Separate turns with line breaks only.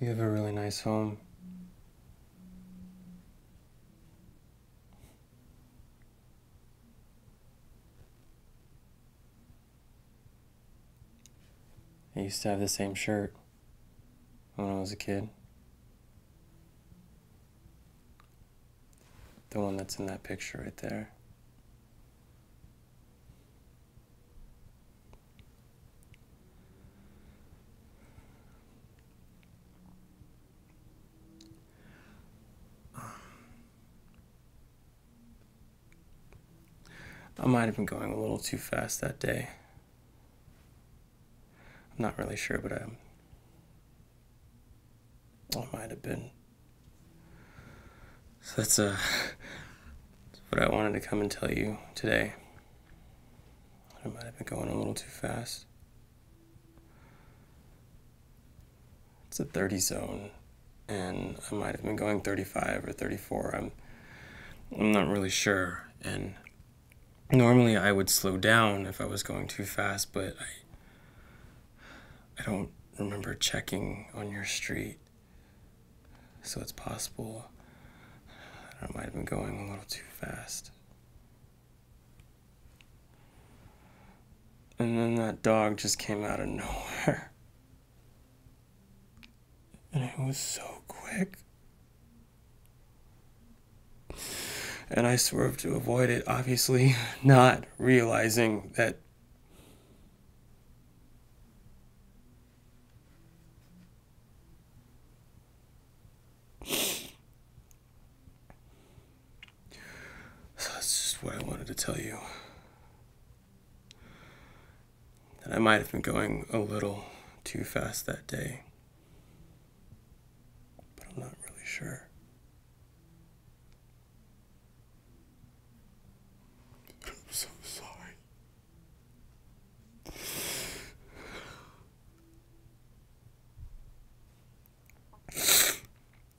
You have a really nice home. I used to have the same shirt when I was a kid. The one that's in that picture right there. I might have been going a little too fast that day. I'm not really sure, but I, I might have been. So that's uh, what I wanted to come and tell you today. I might have been going a little too fast. It's a 30 zone, and I might have been going 35 or 34. I'm, I'm not really sure, and normally I would slow down if I was going too fast, but I I don't remember checking on your street. So it's possible I might have been going a little too fast. And then that dog just came out of nowhere. And it was so quick. And I swerved to avoid it, obviously not realizing that that's just what I wanted to tell you. That I might have been going a little too fast that day. But I'm not really sure.